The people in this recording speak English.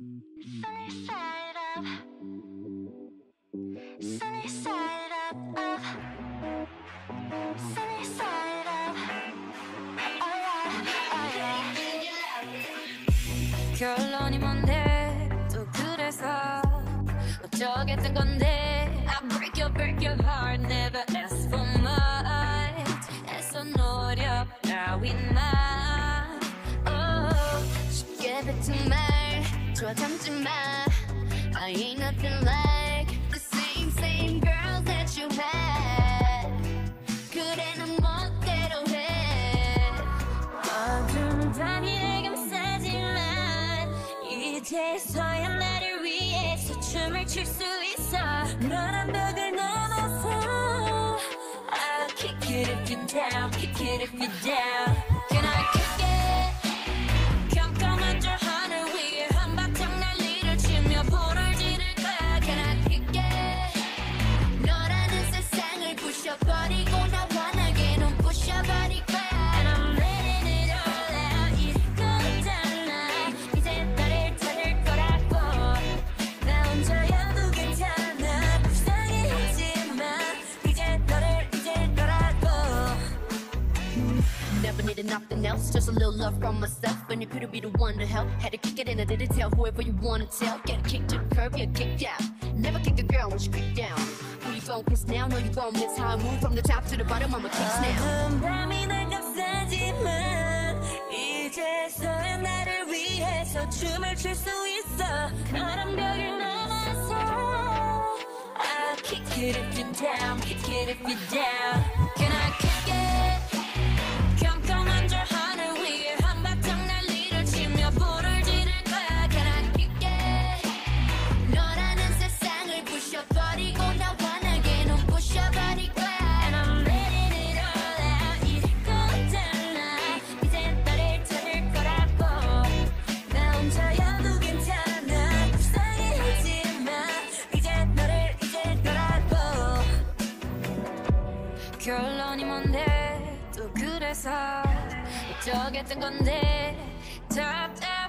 Sunny side up. Sunny side up. up. Sunny side up. Oh yeah, oh yeah. 결론이 뭔데 또 그래서 어쩌겠던 건데 I break your break your heart never ask for much 애써 노력 따윈마 oh, 쉽게 뱉은 말 좋아 참지 마 I ain't nothing like the same same girls that you had 그래 넌 멋대로 해 어두운 밤이 감싸지만 이제서야 나를 위해서 춤을 출 수 있어 너란 벽을 넘어서 I'll kick it if you're down kick it if you're down needed nothing else, just a little love from myself. And if you to be the one to help, had to kick it and I didn't tell whoever you wanna tell. Get a kick to the curb, get kicked out. Never kick a girl when she creep down. Who you gon' kiss now? No, you gon' miss how I move from the top to the bottom. I'ma kiss now. I'll kick it if you're down, kick it if you're down. 결론이 뭔데? 또 그래서 어쩌겠던 건데? 답답